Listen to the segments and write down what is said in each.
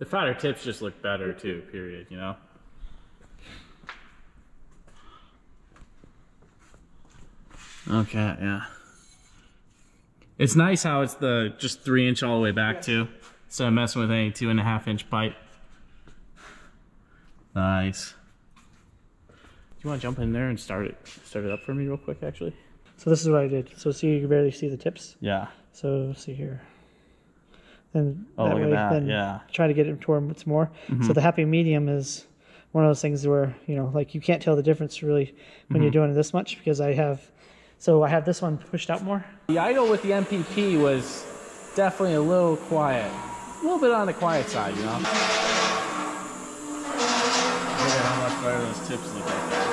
The fatter tips just look better too, period, you know? Okay, yeah. It's nice how it's the just three inch all the way back too. So I'm messing with any two and a half inch pipe. Nice. Do you want to jump in there and start it start it up for me real quick actually? So this is what I did. So see, you can barely see the tips. Yeah. So see here. Then Oh, look at that, then yeah. Mm-hmm. try to get it to where it's more. So the happy medium is one of those things where you know, like you can't tell the difference really when Mm-hmm. you're doing it this much because I have. So I have this one pushed out more. The idle with the NPP was definitely a little quiet. A little bit on the quiet side, you know? Look at how much better those tips look like that.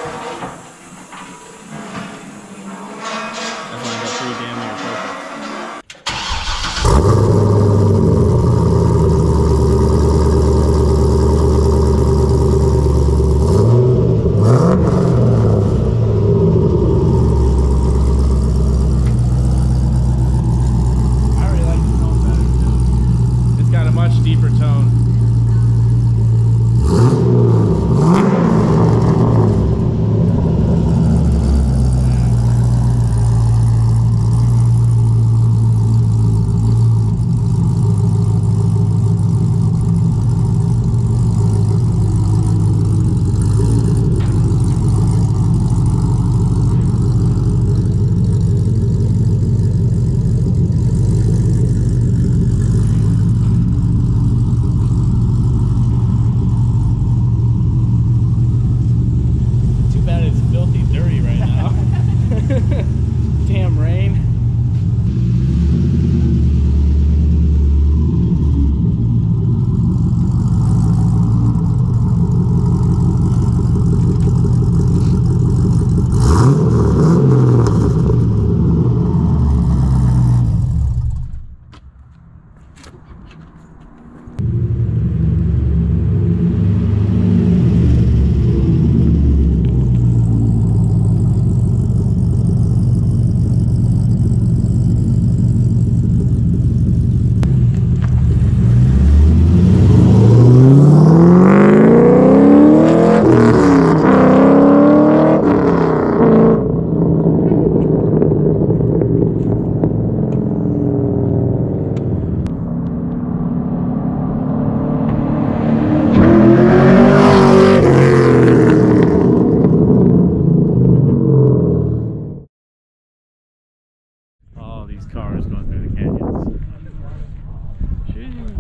These cars going through the canyons. Sheesh.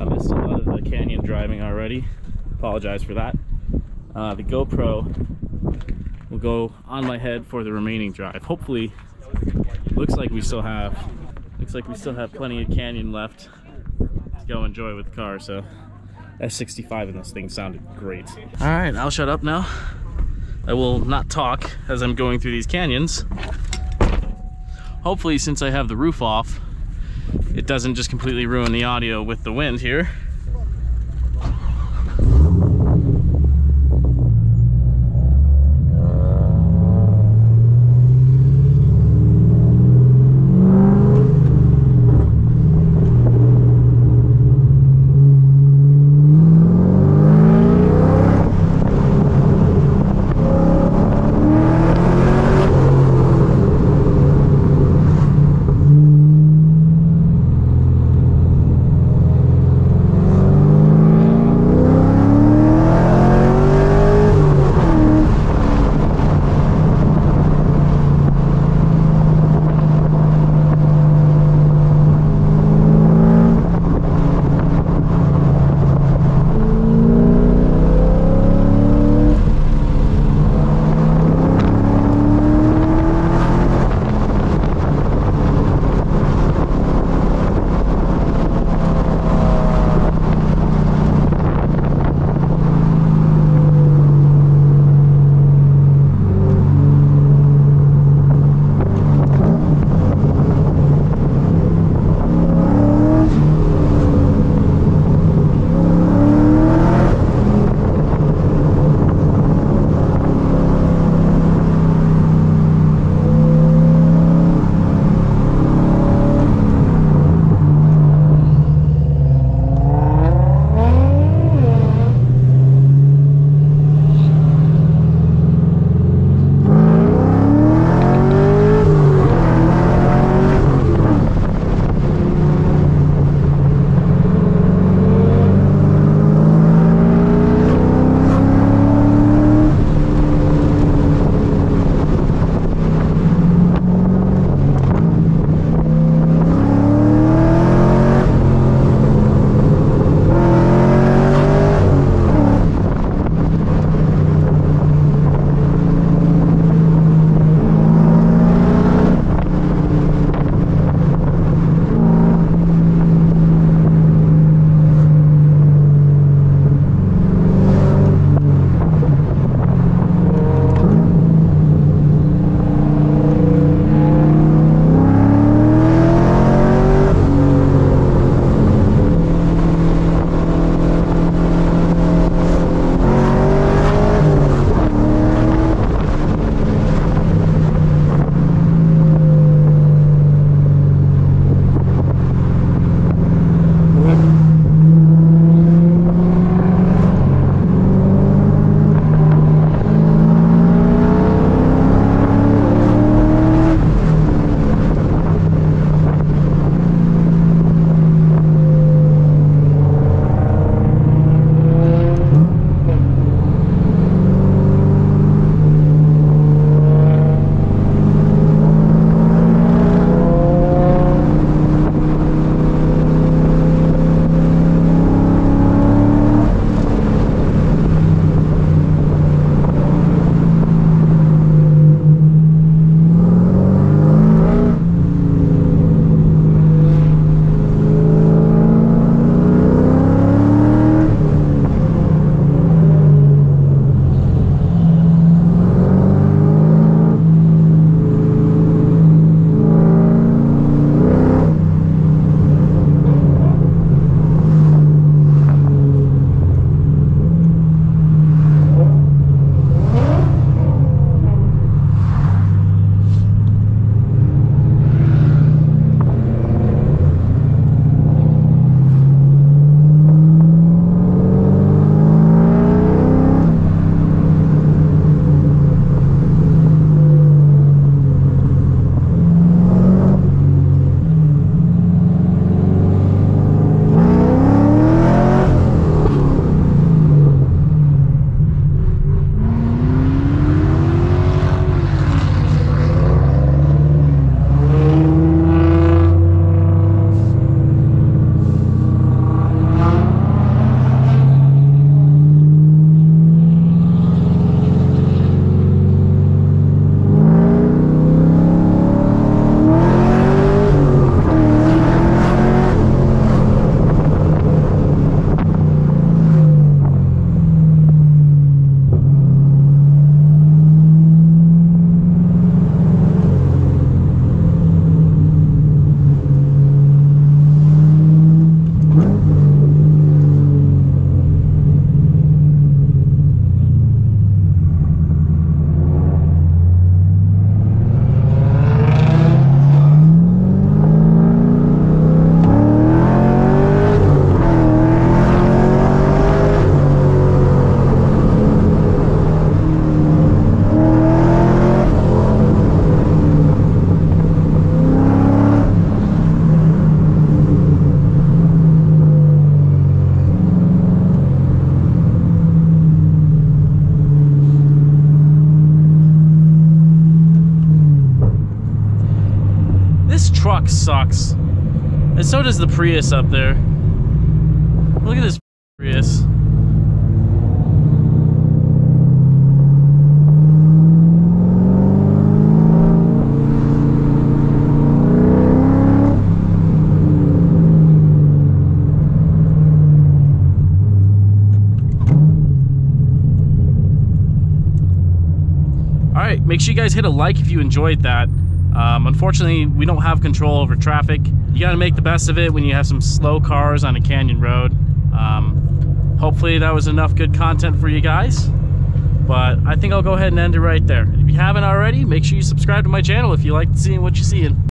I missed a lot of the canyon driving already. Apologize for that. Uh, the GoPro will go on my head for the remaining drive. Hopefully, looks like we still have looks like we still have plenty of canyon left to go enjoy with the car. So S65 in this thing sounded great. All right, I'll shut up now. I will not talk as I'm going through these canyons hopefully since I have the roof off, it doesn't just completely ruin the audio with the wind here. Sucks. And so does the Prius up there. Look at this Prius. All right, make sure you guys hit a like if you enjoyed that. Um, unfortunately, we don't have control over traffic. You got to make the best of it when you have some slow cars on a canyon road. Um, hopefully, that was enough good content for you guys. But I think I'll go ahead and end it right there. If you haven't already, make sure you subscribe to my channel if you like seeing what you're seeing.